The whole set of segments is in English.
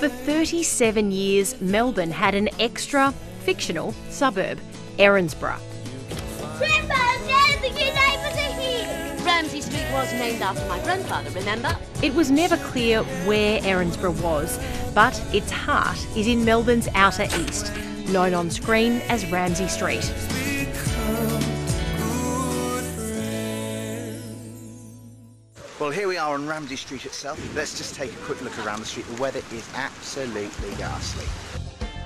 For 37 years, Melbourne had an extra fictional suburb, Erinsborough. Grandpa, Dad, the new neighbours are here! Ramsay Street was named after my grandfather, remember? It was never clear where Erinsborough was, but its heart is in Melbourne's outer east, known on screen as Ramsay Street. Well, here we are on Ramsay Street itself. Let's just take a quick look around the street. The weather is absolutely ghastly.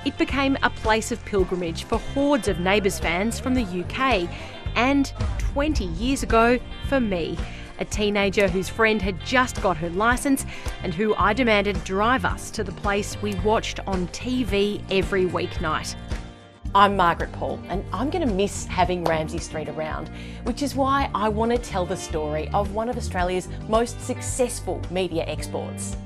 It became a place of pilgrimage for hordes of Neighbours fans from the UK, and 20 years ago, for me, a teenager whose friend had just got her licence and who I demanded drive us to the place we watched on TV every weeknight. I'm Margaret Paul, and I'm going to miss having Ramsay Street around, which is why I want to tell the story of one of Australia's most successful media exports.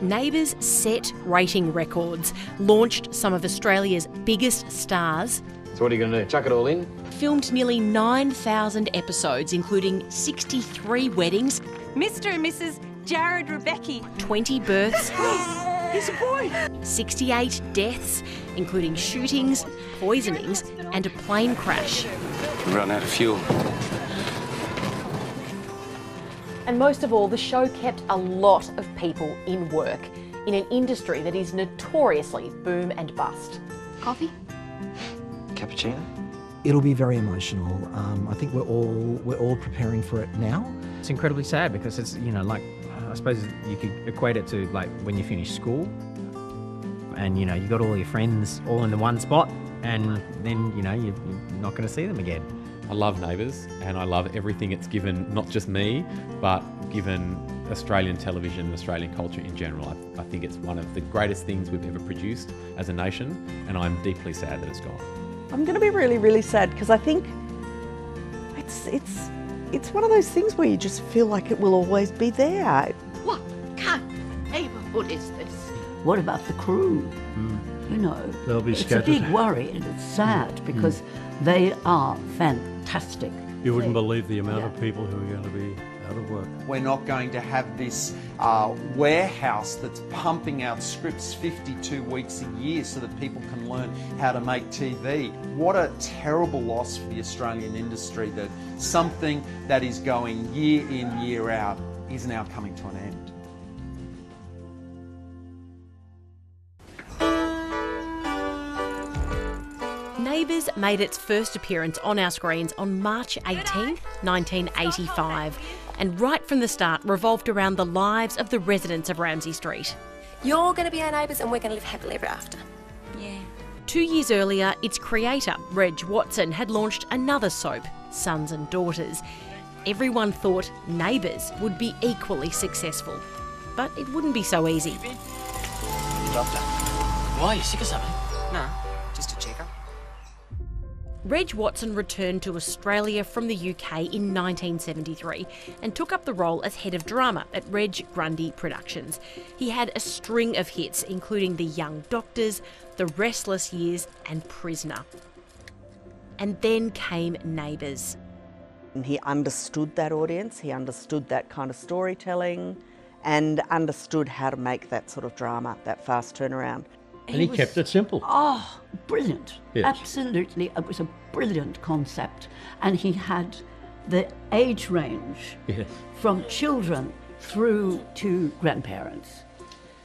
Neighbours set rating records, launched some of Australia's biggest stars, So what are you going to do? Chuck it all in? Filmed nearly 9,000 episodes, including 63 weddings, Mr. and Mrs. Jarrod Rebecchi. 20 births, He's a boy. 68 deaths, including shootings, poisonings, and a plane crash. We run out of fuel. And most of all, the show kept a lot of people in work in an industry that is notoriously boom and bust. Coffee? Cappuccino? It'll be very emotional. Um, I think we're all we're all preparing for it now. It's incredibly sad because it's, you know, like, I suppose you could equate it to like when you finish school and, you know, you got all your friends all in the one spot and then, you know, you're you're not going to see them again. I love Neighbours and I love everything it's given, not just me, but given Australian television and Australian culture in general. I, I think it's one of the greatest things we've ever produced as a nation, and I'm deeply sad that it's gone. I'm going to be really, really sad because I think it's it's it's one of those things where you just feel like it will always be there. What kind of neighbourhood is this? What about the crew? Hmm. You know, They'll be it's scattered. a big worry and it's sad hmm. because they are fantastic. You wouldn't believe the amount of people who are going to be out of work. We're not going to have this uh, warehouse that's pumping out scripts 52 weeks a year so that people can learn how to make TV. What a terrible loss for the Australian industry that something that is going year in, year out is now coming to an end. Neighbours made its first appearance on our screens on March 18, 1985, and right from the start revolved around the lives of the residents of Ramsay Street. You're going to be our neighbours and we're going to live happily ever after. Yeah. Two years earlier, its creator, Reg Watson, had launched another soap, Sons and Daughters. Everyone thought Neighbours would be equally successful. But it wouldn't be so easy. Doctor. Why? are You sick or something? Reg Watson returned to Australia from the UK in 1973 and took up the role as head of drama at Reg Grundy Productions. He had a string of hits, including The Young Doctors, The Restless Years, and Prisoner. And then came Neighbours. He understood that audience, he understood that kind of storytelling, and understood how to make that sort of drama, that fast turnaround. And he was- kept it simple. Oh, brilliant. Yes. Absolutely. It was a brilliant concept. And he had the age range Yes. from children through to grandparents.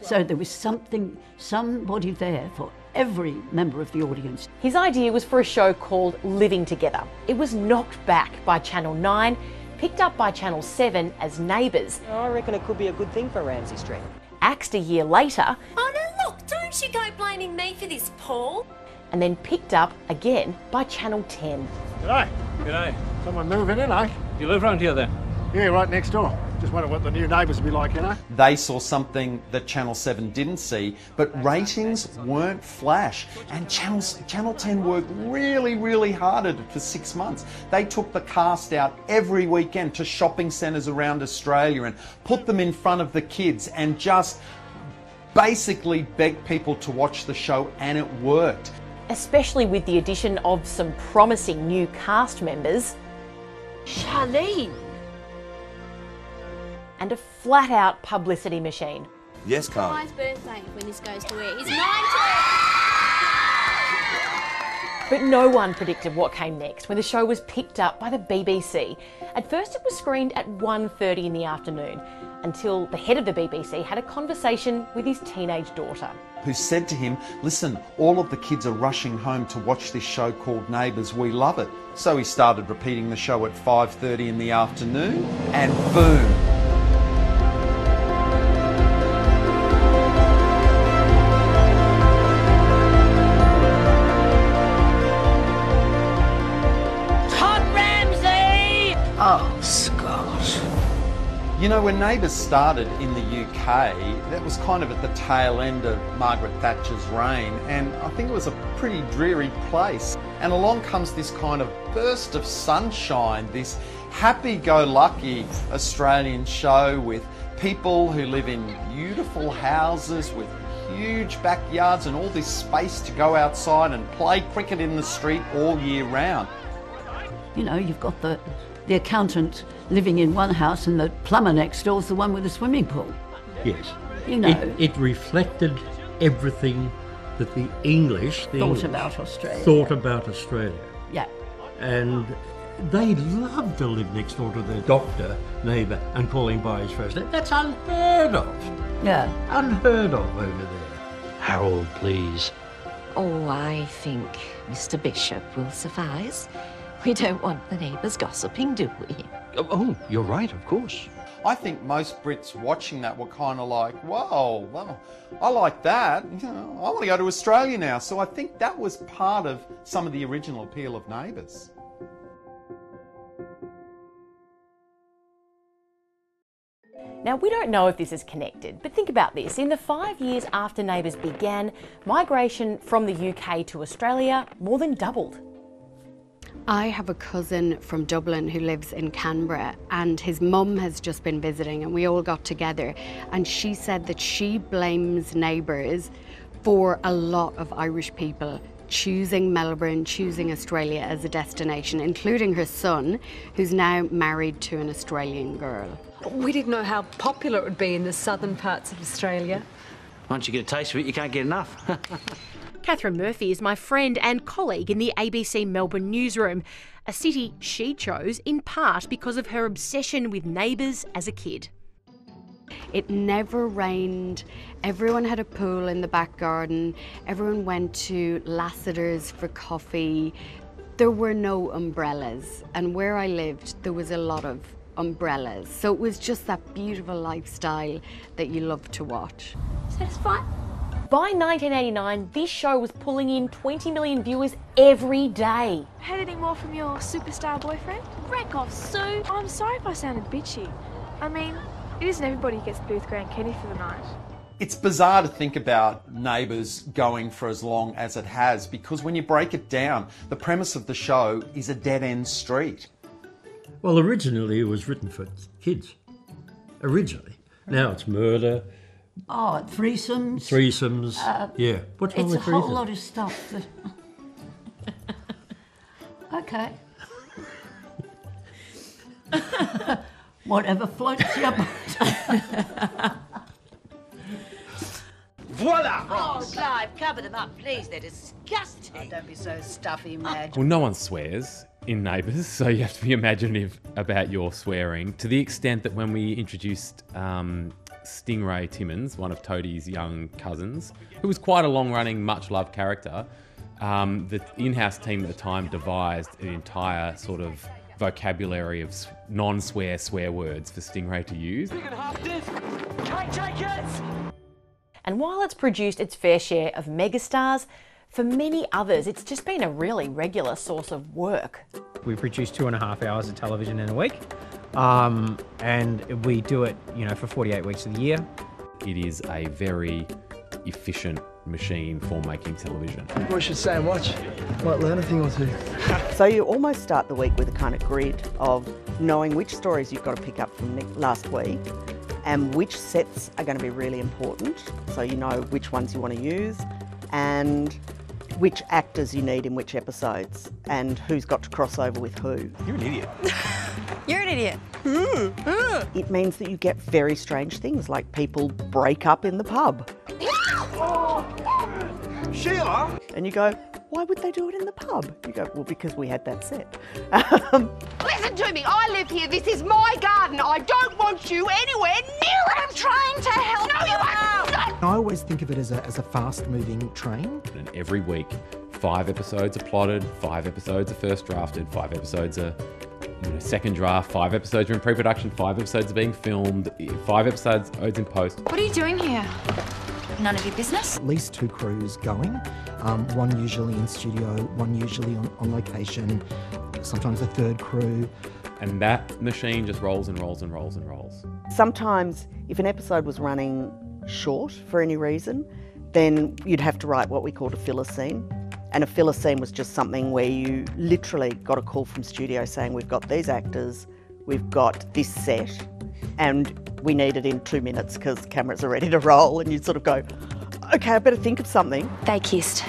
So there was something, somebody there for every member of the audience. His idea was for a show called Living Together. It was knocked back by Channel 9, picked up by Channel 7 as Neighbours, oh, I reckon it could be a good thing for Ramsay Street. Axed a year later, Oh, no, look, don't you go blaming me for this, Paul. and then picked up again by Channel 10. G'day. G'day. Someone moving in, eh? You live round here then? Yeah, right next door. Just wonder what the new neighbours would be like, you know? They saw something that Channel 7 didn't see, but ratings weren't flash. And Channel, Channel 10 worked really, really hard at it for six months. They took the cast out every weekend to shopping centres around Australia and put them in front of the kids and just basically begged people to watch the show, and it worked. especially with the addition of some promising new cast members. Charlene! And a flat out publicity machine. Yes, Carl. My birthday when this goes to air is 90. But no one predicted what came next when the show was picked up by the BBC. At first it was screened at 1.30 in the afternoon, until the head of the BBC had a conversation with his teenage daughter. Who said to him, Listen, all of the kids are rushing home to watch this show called Neighbours, we love it. So he started repeating the show at 5.30 in the afternoon, and boom, You know, when Neighbours started in the UK, that was kind of at the tail end of Margaret Thatcher's reign, and I think it was a pretty dreary place. And along comes this kind of burst of sunshine, this happy go lucky Australian show with people who live in beautiful houses with huge backyards and all this space to go outside and play cricket in the street all year round. You know, you've got the, the accountant living in one house and the plumber next door is the one with the swimming pool. Yes. You know. It, it reflected everything that the English the Thought English about Australia. Thought about Australia. Yeah. And they loved to live next door to their doctor, neighbour, and call him by his first name. That's unheard of. Yeah. Unheard of over there. Harold, please. Oh, I think Mr. Bishop will suffice. We don't want the neighbours gossiping, do we? Oh, oh, you're right, of course. I think most Brits watching that were kind of like, whoa, well, I like that. You know, I want to go to Australia now. So I think that was part of some of the original appeal of Neighbours. Now, we don't know if this is connected, but think about this. In the five years after Neighbours began, migration from the UK to Australia more than doubled. I have a cousin from Dublin who lives in Canberra, and his mum has just been visiting, and we all got together. And she said that she blames neighbours for a lot of Irish people choosing Melbourne, choosing Australia as a destination, including her son, who's now married to an Australian girl. We didn't know how popular it would be in the southern parts of Australia. Once you get a taste of it, you can't get enough. Catherine Murphy is my friend and colleague in the ABC Melbourne newsroom, a city she chose in part because of her obsession with neighbours as a kid. It never rained. Everyone had a pool in the back garden. Everyone went to Lassiter's for coffee. There were no umbrellas. And where I lived, there was a lot of umbrellas. So it was just that beautiful lifestyle that you love to watch. Satisfied? By 1989, this show was pulling in 20 million viewers every day. Heard any more from your superstar boyfriend? Break off, Sue. I'm sorry if I sounded bitchy. I mean, it isn't everybody who gets to Booth Grand Kenny for the night. It's bizarre to think about Neighbours going for as long as it has because when you break it down, the premise of the show is a dead end street. Well, originally it was written for kids. Originally. Now it's murder, Oh, threesomes. threesomes. Uh, yeah. What's wrong it's a with whole threesomes? lot of stuff. That... okay. Whatever floats your boat. Voila! Oh, Clive, cover them up, please. They're disgusting. Oh, don't be so stuffy, Madge. Well, no one swears in Neighbours, so you have to be imaginative about your swearing to the extent that when we introduced um, Stingray Timmins, one of Toadie's young cousins, who was quite a long running, much loved character, um, the in house team at the time devised an entire sort of vocabulary of non swear swear words for Stingray to use. And while it's produced its fair share of megastars, for many others, it's just been a really regular source of work. We produce two and a half hours of television in a week, um, and we do it, you know, for 48 weeks of the year. It is a very efficient machine for making television. We should stay and watch. Might learn a thing or two. So you almost start the week with a kind of grid of knowing which stories you've got to pick up from last week and which sets are going to be really important. So you know which ones you want to use. And which actors you need in which episodes and who's got to cross over with who. You're an idiot. You're an idiot. Hmm. Hmm. It means that you get very strange things like people break up in the pub. Sheila! And you go, why would they do it in the pub? You go, well, because we had that set. Um, Listen to me, I live here. This is my garden. I don't want you anywhere near it. I'm trying to help. No, you are not. I always think of it as a, as a fast moving train. And every week, five episodes are plotted, five episodes are first drafted, five episodes are you know, second draft, five episodes are in pre-production, five episodes are being filmed, five episodes are in post. What are you doing here? None of your business? At least two crews going, um, one usually in studio, one usually on, on location, sometimes a third crew. And that machine just rolls and rolls and rolls and rolls. Sometimes, if an episode was running short for any reason, then you'd have to write what we called a filler scene. And a filler scene was just something where you literally got a call from studio saying, We've got these actors, we've got this set, and we need it in two minutes because cameras are ready to roll. And you'd sort of go, Okay, I better think of something. They kissed.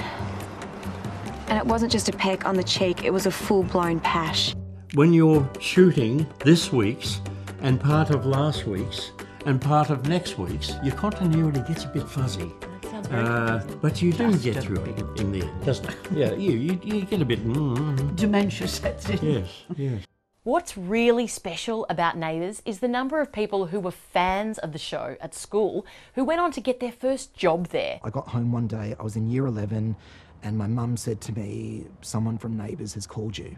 And it wasn't just a peck on the cheek, it was a full blown pash. When you're shooting this week's and part of last week's and part of next week's, your continuity gets a bit fuzzy. Uh, but you do get through it in there, doesn't it? Yeah, you, you, you get a bit. Mm, Dementia sets in. yes, yes. What's really special about Neighbours is the number of people who were fans of the show at school who went on to get their first job there. I got home one day, I was in year 11, and my mum said to me, Someone from Neighbours has called you.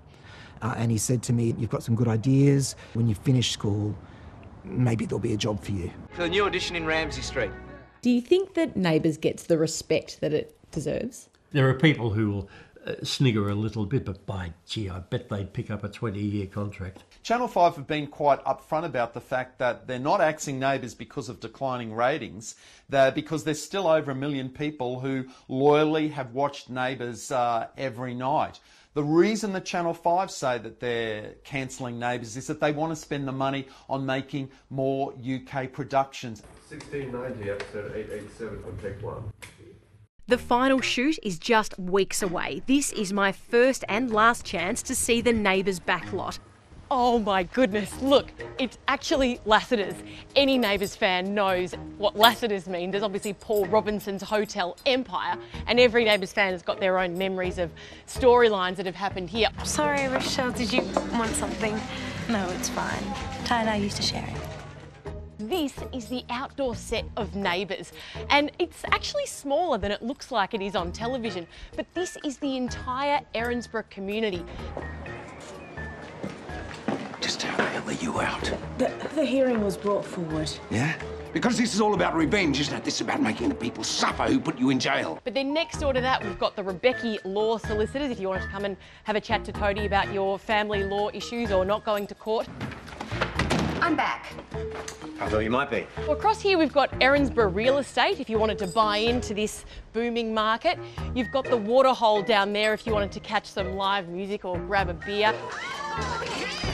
Uh, and he said to me, You've got some good ideas. When you finish school, maybe there'll be a job for you. For the new audition in Ramsay Street. Do you think that Neighbours gets the respect that it deserves? There are people who will snigger a little bit, but by gee, I bet they'd pick up a 20 year contract. Channel 5 have been quite upfront about the fact that they're not axing neighbours because of declining ratings, they're because there's still over a million people who loyally have watched Neighbours uh, every night. The reason that Channel 5 say that they're cancelling Neighbours is that they want to spend the money on making more UK productions. 1690, episode 887 from take one. The final shoot is just weeks away. This is my first and last chance to see the Neighbours backlot. Oh my goodness, look, it's actually Lassiter's. Any Neighbours fan knows what Lassiter's mean. There's obviously Paul Robinson's Hotel Empire, and every Neighbours fan has got their own memories of storylines that have happened here. Sorry, Rochelle, did you want something? No, it's fine. Ty and I used to share it. This is the outdoor set of Neighbours, and it's actually smaller than it looks like it is on television. But this is the entire Erinsborough community. Just how the hell are you out? The, the hearing was brought forward. Yeah? Because this is all about revenge, isn't it? This is about making the people suffer who put you in jail. But then next door to that, we've got the Rebecchi Law Solicitors. If you wanted to come and have a chat to Cody about your family law issues or not going to court. I'm back. I thought you might be. Well, across here we've got Erinsborough Real Estate if you wanted to buy into this booming market. You've got the Waterhole down there if you wanted to catch some live music or grab a beer.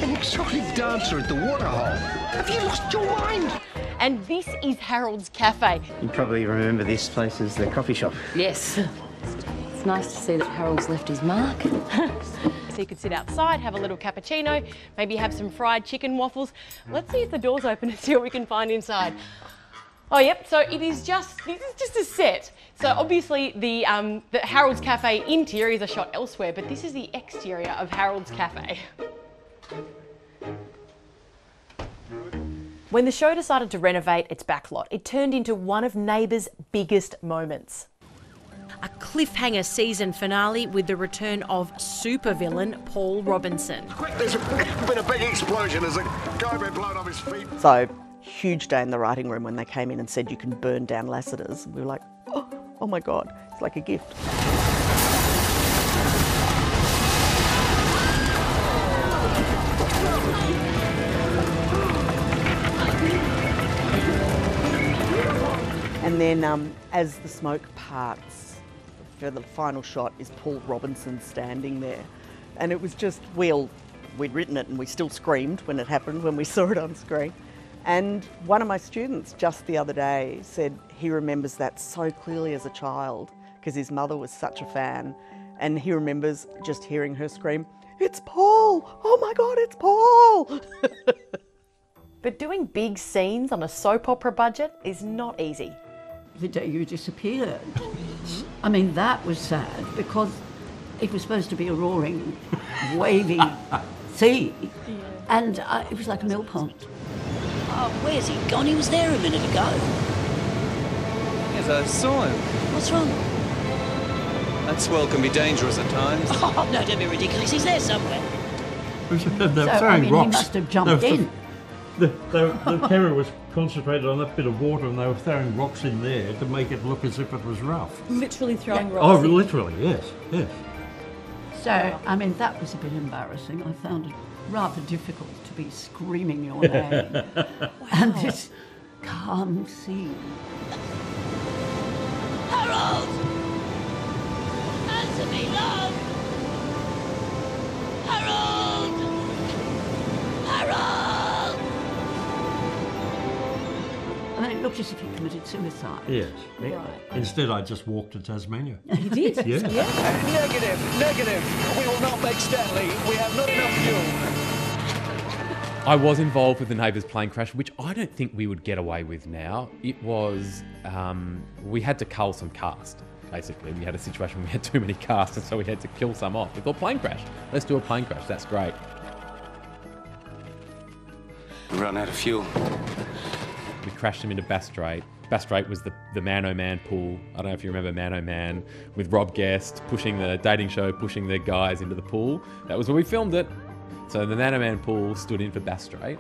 An exotic dancer at the Waterhole. Have you lost your mind? And this is Harold's Cafe. You probably remember this place as the coffee shop. Yes. It's nice to see that Harold's left his mark. So you could sit outside, have a little cappuccino, maybe have some fried chicken waffles. Let's see if the door's open and see what we can find inside. Oh, yep. So it is just this is just a set. So obviously the um, the Harold's Cafe interiors are shot elsewhere, but this is the exterior of Harold's Cafe. When the show decided to renovate its backlot, it turned into one of Neighbours' biggest moments. A cliffhanger season finale with the return of supervillain Paul Robinson. There's been a big explosion. There's a guy been blown off his feet. So, huge day in the writing room when they came in and said you can burn down Lassiter's. We were like, oh, oh my God, it's like a gift. And then um, as the smoke parts, for the final shot is Paul Robinson standing there. And it was just, we all, we'd written it and we still screamed when it happened, when we saw it on screen. And one of my students just the other day said he remembers that so clearly as a child, because his mother was such a fan. And he remembers just hearing her scream, It's Paul! Oh my God, it's Paul! But doing big scenes on a soap opera budget is not easy. The day you disappeared. I mean, that was sad because it was supposed to be a roaring, wavy sea. And uh, it was like a mill pond. Oh, where's he gone? He was there a minute ago. Yes, I saw him. What's wrong? That swell can be dangerous at times. Oh, no, don't be ridiculous. He's there somewhere. they were So, I throwing mean, he must have jumped They were- in. The, the, the camera was concentrated on that bit of water and they were throwing rocks in there to make it look as if it was rough. Literally throwing Oh, rocks. in. literally, yes, yes. So, I mean, that was a bit embarrassing. I found it rather difficult to be screaming your name. And this calm scene. Harold! Answer me, love! Looked as if he committed suicide. Yes. Really. Instead, I just walked to Tasmania. He did? Yeah. Negative, negative. We will not make Stanley. We have not enough fuel. I was involved with the neighbours plane crash, which I don't think we would get away with now. It was, um, we had to cull some cast, basically. We had a situation where we had too many cast, and so we had to kill some off. We thought, plane crash. Let's do a plane crash. That's great. We run out of fuel. We crashed him into Bass Strait. Bass Strait was the, the Man O Man pool. I don't know if you remember Man O Man with Rob Guest pushing the dating show, pushing the guys into the pool. That was where we filmed it. So the Man O Man pool stood in for Bass Strait.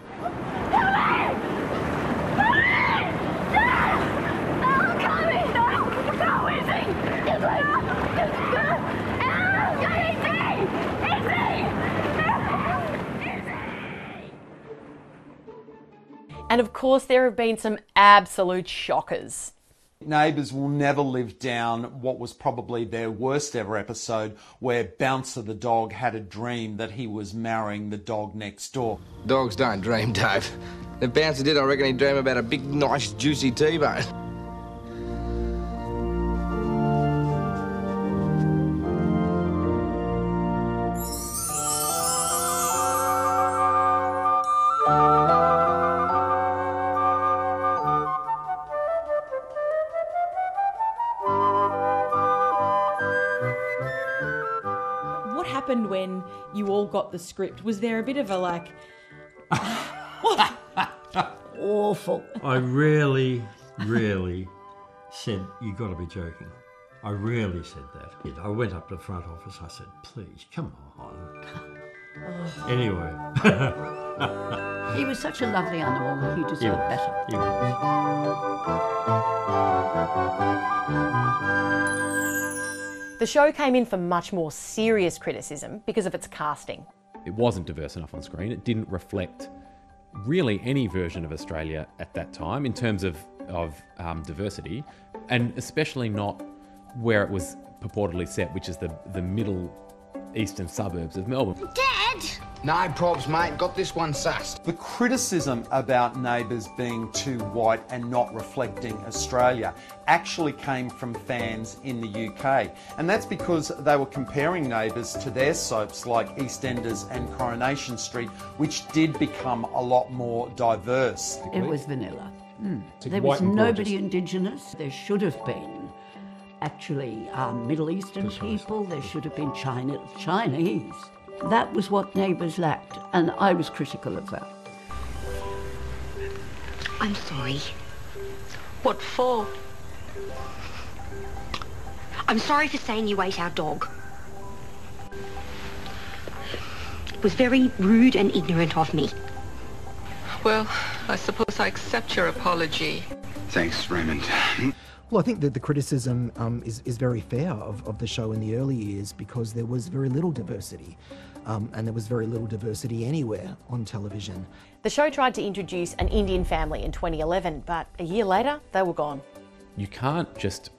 And of course, there have been some absolute shockers. Neighbours will never live down what was probably their worst ever episode, where Bouncer the dog had a dream that he was marrying the dog next door. Dogs don't dream, Dave. If Bouncer did, I reckon he'd dream about a big, nice, juicy T-bone. Got the script? Was there a bit of a like, Awful. I really, really said, You've got to be joking. I really said that. I went up to the front office. I said, please, come on. Oh. Anyway. He was such a lovely animal, he He deserved was. better. He The show came in for much more serious criticism because of its casting. It wasn't diverse enough on screen. It didn't reflect really any version of Australia at that time in terms of, of um, diversity, and especially not where it was purportedly set, which is the, the middle eastern suburbs of Melbourne. Dad! No probs, mate. Got this one sussed. The criticism about Neighbours being too white and not reflecting Australia actually came from fans in the UK. And that's because they were comparing Neighbours to their soaps like EastEnders and Coronation Street, which did become a lot more diverse. It was vanilla. Mm. There was nobody indigenous. There should have been actually um, Middle Eastern people. There should have been China, Chinese. That was what Neighbours lacked, and I was critical of that. I'm sorry. What for? I'm sorry for saying you ate our dog. It was very rude and ignorant of me. Well, I suppose I accept your apology. Thanks, Raymond. Well, I think that the criticism um, is, is very fair of, of the show in the early years because there was very little diversity. Um, and there was very little diversity anywhere on television. The show tried to introduce an Indian family in 2011, but a year later, they were gone. You can't just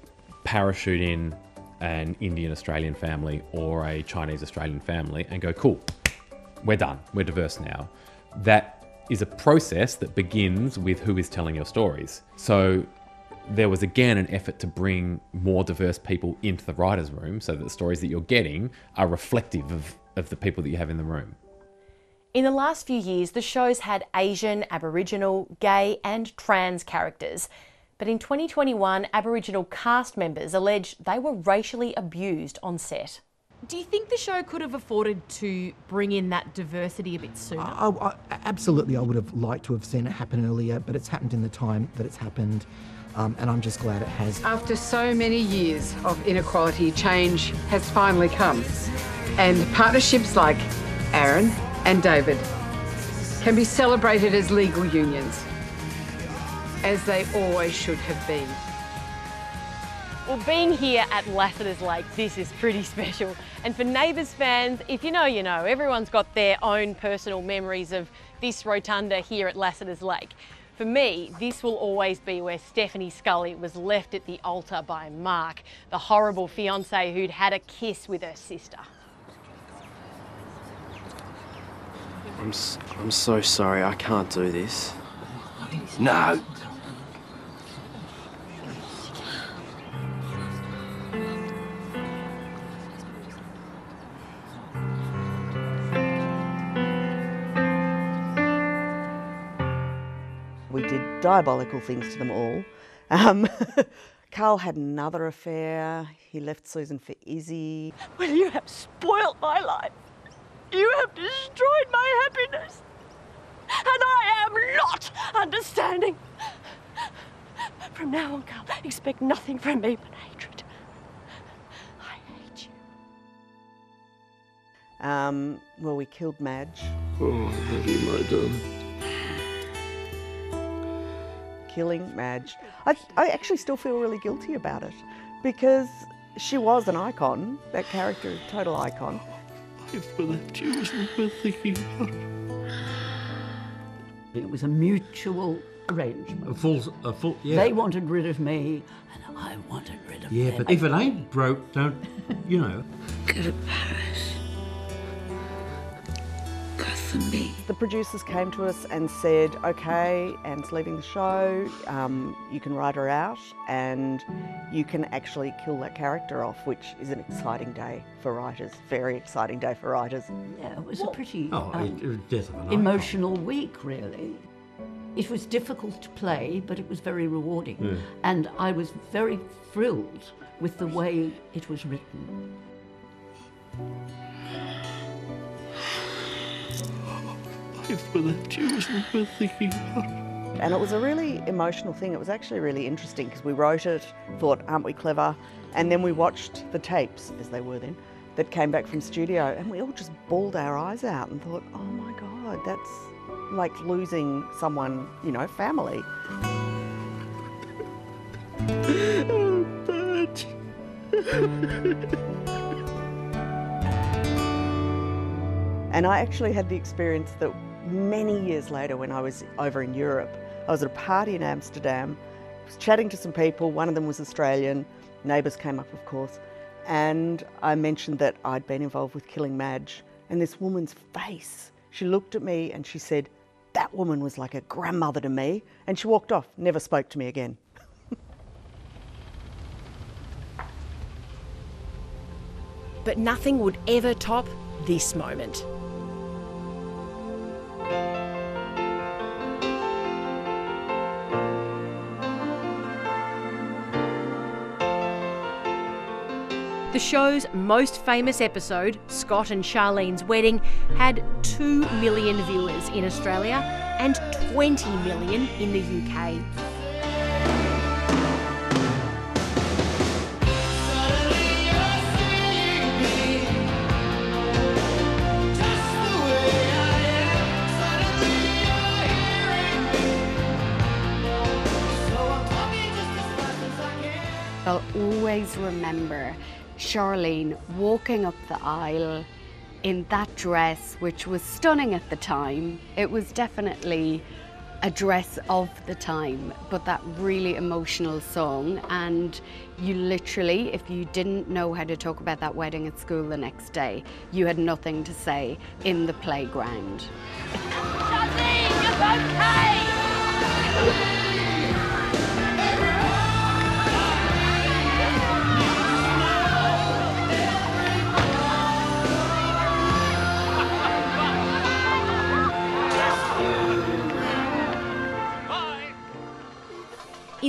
parachute in an Indian Australian family or a Chinese Australian family and go, cool, we're done, we're diverse now. That is a process that begins with who is telling your stories. So there was again an effort to bring more diverse people into the writer's room so that the stories that you're getting are reflective of, of the people that you have in the room. In the last few years, the show's had Asian, Aboriginal, gay, and trans characters. But in 2021, Aboriginal cast members alleged they were racially abused on set. Do you think the show could have afforded to bring in that diversity a bit sooner? I, I, absolutely, I would have liked to have seen it happen earlier, but it's happened in the time that it's happened, um, and I'm just glad it has. After so many years of inequality, change has finally come. And partnerships like Aaron and David can be celebrated as legal unions, as they always should have been. Well, being here at Lassiter's Lake, this is pretty special. And for Neighbours fans, if you know, you know. Everyone's got their own personal memories of this rotunda here at Lassiter's Lake. For me, this will always be where Stephanie Scully was left at the altar by Mark, the horrible fiance who'd had a kiss with her sister. I'm, s- I'm so sorry, I can't do this. No. Diabolical things to them all. Um, Carl had another affair. He left Susan for Izzy. Well, you have spoilt my life. You have destroyed my happiness. And I am not understanding. From now on, Carl, expect nothing from me but hatred. I hate you. Um, well, we killed Madge. Oh, have you, my darling? Killing Madge. I, I actually still feel really guilty about it because she was an icon, that character, a total icon. If that you wasn't worth thinking about. It was a mutual arrangement. A full, a full, yeah. They wanted rid of me, and I wanted rid of Yeah, them. but if it ain't broke, don't, you know. Go to Paris. Go me. The producers came to us and said, okay, Anne's leaving the show, um, you can write her out and you can actually kill that character off, which is an exciting day for writers, very exciting day for writers. Yeah, it was a pretty Oh, um, it, it was death of an icon. emotional week, really. It was difficult to play, but it was very rewarding. Yeah. And I was very thrilled with the way it was written. If that you wasn't worth thinking about. And it was a really emotional thing. It was actually really interesting because we wrote it, thought, aren't we clever? And then we watched the tapes, as they were then, that came back from studio, and we all just bawled our eyes out and thought, oh my God, that's like losing someone, you know, family. And I actually had the experience that many years later, when I was over in Europe, I was at a party in Amsterdam, was chatting to some people. One of them was Australian. Neighbours came up, of course, and I mentioned that I'd been involved with killing Madge. And this woman's face, she looked at me and she said, "That woman was like a grandmother to me." And she walked off, never spoke to me again. But nothing would ever top this moment. The show's most famous episode, Scott and Charlene's Wedding, had 2 million viewers in Australia and 20 million in the UK. I'll always remember Charlene walking up the aisle in that dress, which was stunning at the time. It was definitely a dress of the time, but that really emotional song. And you literally, if you didn't know how to talk about that wedding at school the next day, you had nothing to say in the playground. Charlene, you're okay!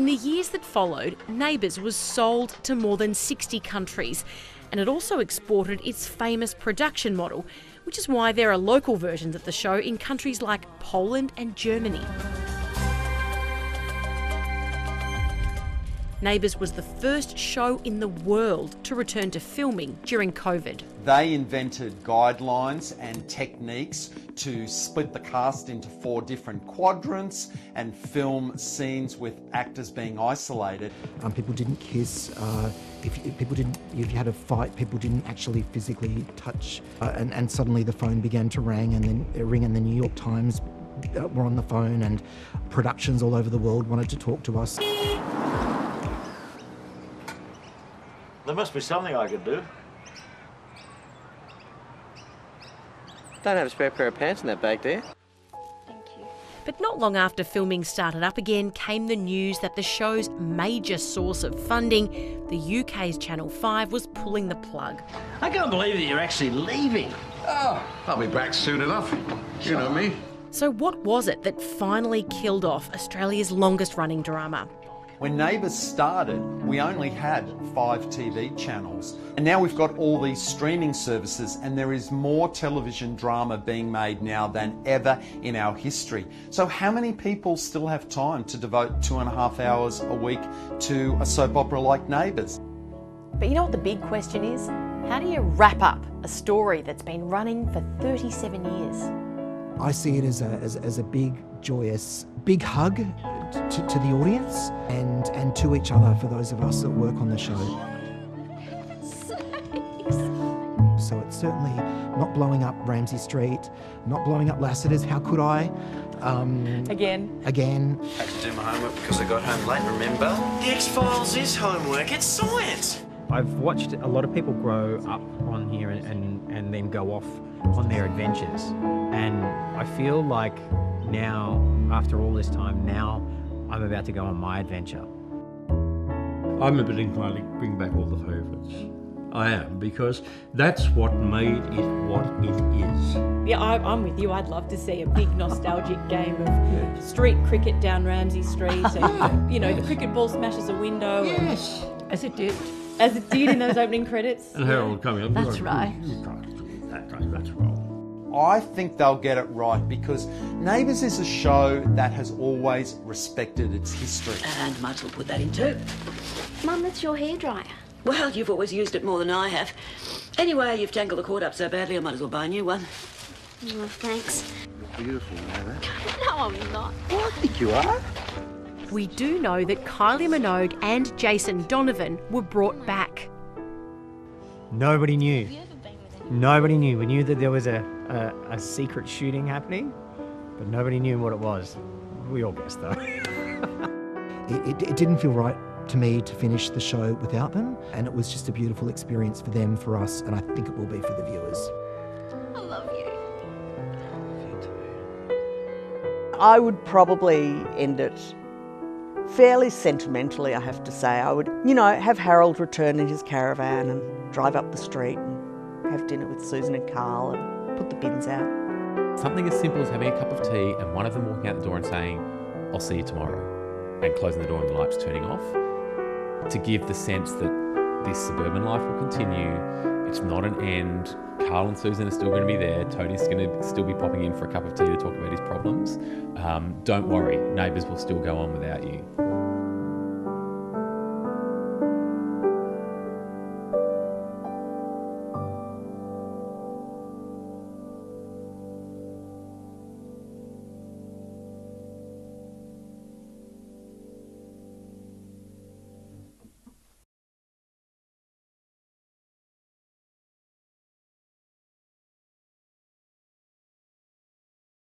In the years that followed, Neighbours was sold to more than 60 countries, and it also exported its famous production model, which is why there are local versions of the show in countries like Poland and Germany. Neighbours was the first show in the world to return to filming during COVID. They invented guidelines and techniques to split the cast into four different quadrants and film scenes with actors being isolated. Um, people didn't kiss. Uh, if, if people didn't, if you had a fight, people didn't actually physically touch. Uh, and, and suddenly the phone began to ring, and then uh, ring, and the New York Times uh, were on the phone, and productions all over the world wanted to talk to us. There must be something I could do. Don't have a spare pair of pants in that bag, do you? But not long after filming started up again came the news that the show's major source of funding, the UK's Channel 5, was pulling the plug. I can't believe that you're actually leaving. Oh, I'll be back soon enough. You know me. So, what was it that finally killed off Australia's longest running drama? When Neighbours started, we only had five TV channels. And now we've got all these streaming services, and there is more television drama being made now than ever in our history. So, how many people still have time to devote two and a half hours a week to a soap opera like Neighbours? But you know what the big question is? How do you wrap up a story that's been running for 37 years? I see it as a, as, as a big, joyous, big hug to, to the audience and, and to each other for those of us that work on the show. So it's certainly not blowing up Ramsay Street, not blowing up Lassiter's. How could I? Um, Again. Again. I had to do my homework because I got home late, remember? The X Files is homework, it's science! I've watched a lot of people grow up on here and, and, and then go off on their adventures. And I feel like now, after all this time, now I'm about to go on my adventure. I'm a bit inclined to bring back all the favourites. I am, because that's what made it what it is. Yeah, I, I'm with you. I'd love to see a big nostalgic game of street cricket down Ramsay Street. And, you know, the cricket ball smashes a window. Yes. as it did. As it did in those opening credits. And Harold coming up. That's right. You can't do that, right? That's wrong. I think they'll get it right because Neighbours is a show that has always respected its history. And Mugs will put that in too. Mum, that's your hairdryer. Well, you've always used it more than I have. Anyway, you've tangled the cord up so badly, I might as well buy a new one. Oh, thanks. You're beautiful, you know that? No, I'm not. Well, I think you are. We do know that Kylie Minogue and Jason Donovan were brought back. Nobody knew. Nobody knew. We knew that there was a, a, a secret shooting happening, but nobody knew what it was. We all guessed though. It, it, it didn't feel right to me to finish the show without them, and it was just a beautiful experience for them, for us, and I think it will be for the viewers. I love you. I would probably end it fairly sentimentally, I have to say. I would, you know, have Harold return in his caravan and drive up the street and have dinner with Susan and Carl and put the bins out. Something as simple as having a cup of tea and one of them walking out the door and saying, I'll see you tomorrow, and closing the door and the lights turning off, to give the sense that this suburban life will continue. It's not an end. Carl and Susan are still going to be there. Tony's going to still be popping in for a cup of tea to talk about his problems. Um, don't worry, neighbours will still go on without you.